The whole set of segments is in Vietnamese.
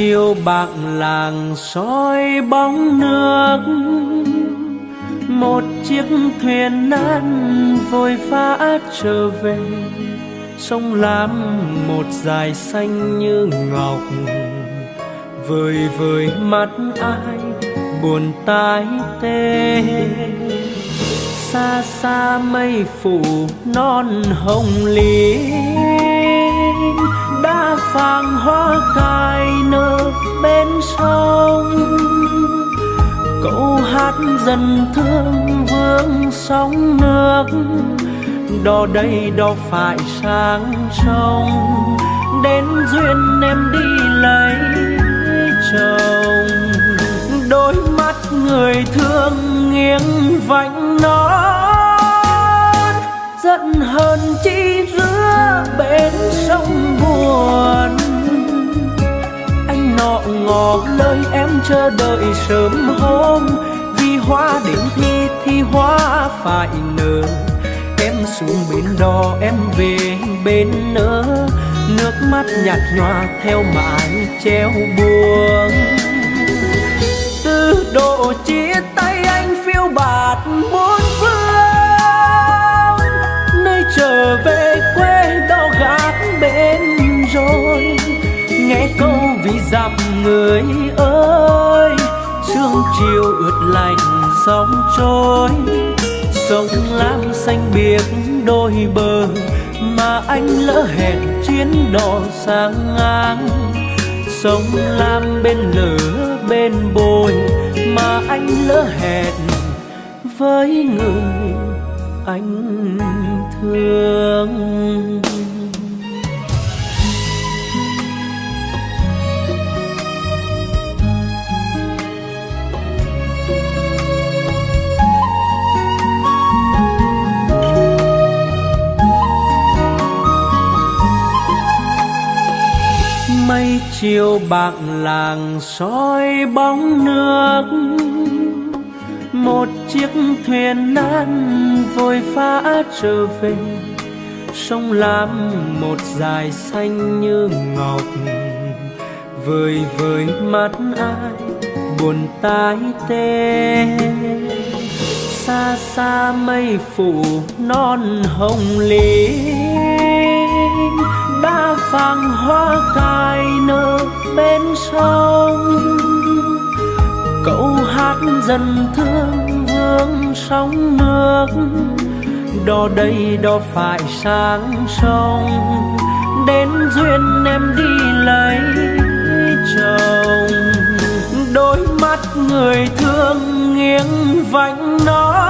chiều bạc làng soi bóng nước. Một chiếc thuyền nan vội vã trở về. Sông lam một dài xanh như ngọc. Vời vời mắt ai buồn tái tê. Xa xa mây phủ non hồng lý Phang hoa cài nở bên sông. Câu hát dần thương vương sóng nước, đò đây đò phải sang sông. Đến duyên em đi lấy chồng. Đôi mắt người thương nghiêng vạnh nó giận hơn chi nọ ngỏ lời em chờ đợi sớm hôm. Vì hoa đến thi thì hoa phải nở. Em xuống bên đò, em về bên nỡ nước mắt nhạt nhòa theo mãi treo buông. Từ độ chia tay anh phiêu bạt muốn vì dặm người ơi, sương chiều ướt lạnh, sóng trôi. Sông lam xanh biếc đôi bờ, mà anh lỡ hẹn chuyến đò sang ngang. Sông lam bên lửa, bên bồi, mà anh lỡ hẹn với người anh thương. Mây chiều bạc làng soi bóng nước một chiếc thuyền nan vội vã trở về, sông lam một dài xanh như ngọc vời vời mắt ai buồn tái tê xa xa mây phủ non hồng lý đã phàng hoa cài nở bên sông. Cậu hát dần thương vương sóng nước, đò đây đò phải sang sông. Đến duyên em đi lấy chồng, đôi mắt người thương nghiêng vành nó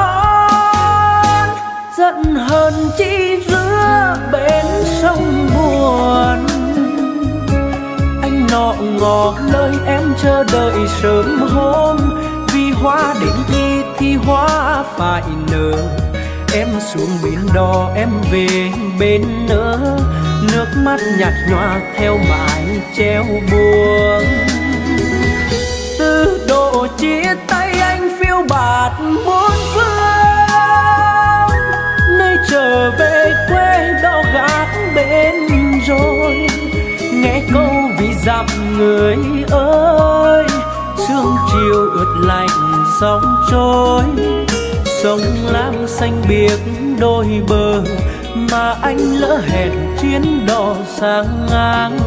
giận hơn chi ngỏ lời em chờ đợi sớm hôm. Vì hoa đến thi thì hoa phải nở, em xuống biển đò, em về bên nữa nước mắt nhạt nhòa theo mãi treo buồn từ độ chia tay anh phiêu bạt bốn phương. Dặm người ơi. Sương chiều ướt lạnh, sóng trôi. Sông lam xanh biếc đôi bờ, mà anh lỡ hẹn chuyến đò sang ngang.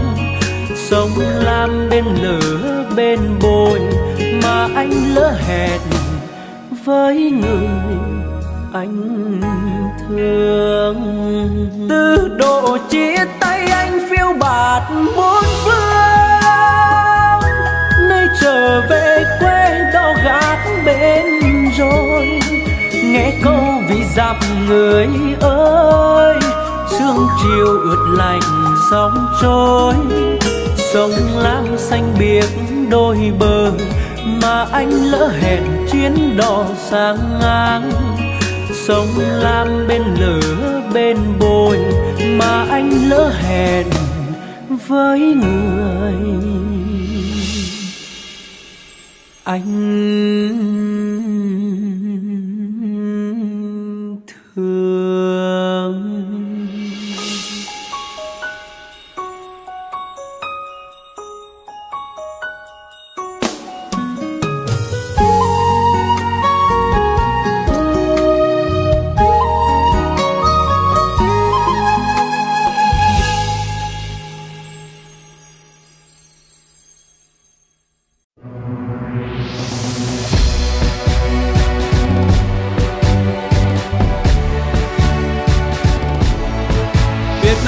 Sông lam bên lửa, bên bồi, mà anh lỡ hẹn với người anh thương. Nghe câu vì dặm người ơi, sương chiều ướt lạnh sóng trôi, sông lam xanh biếc đôi bờ, mà anh lỡ hẹn chuyến đò sang ngang. Sông lam bên lửa bên bồi, mà anh lỡ hẹn với người. Anh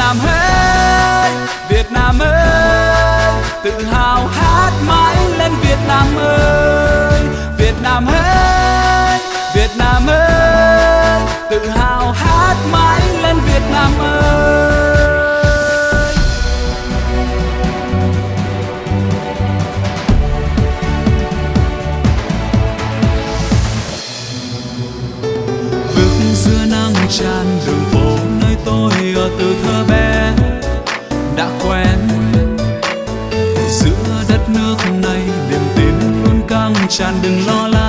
I'm hurt. quen. Giữa đất nước này niềm tin luôn căng tràn đừng lo lắng.